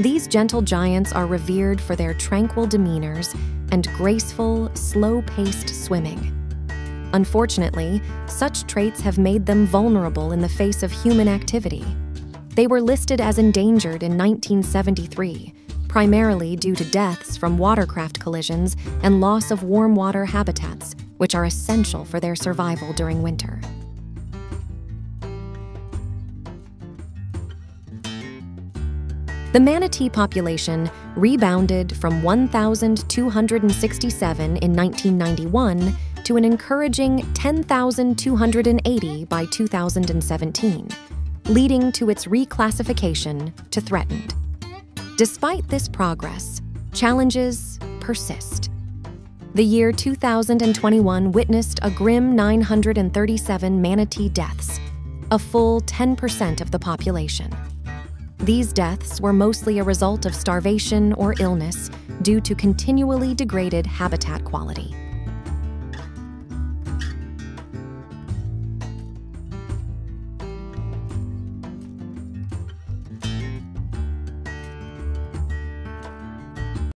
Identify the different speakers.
Speaker 1: These gentle giants are revered for their tranquil demeanors and graceful, slow paced swimming. Unfortunately, such traits have made them vulnerable in the face of human activity. They were listed as endangered in 1973, primarily due to deaths from watercraft collisions and loss of warm water habitats, which are essential for their survival during winter. The manatee population rebounded from 1,267 in 1991 to an encouraging 10,280 by 2017, leading to its reclassification to threatened. Despite this progress, challenges persist. The year 2021 witnessed a grim 937 manatee deaths, a full 10% of the population. These deaths were mostly a result of starvation or illness due to continually degraded habitat quality.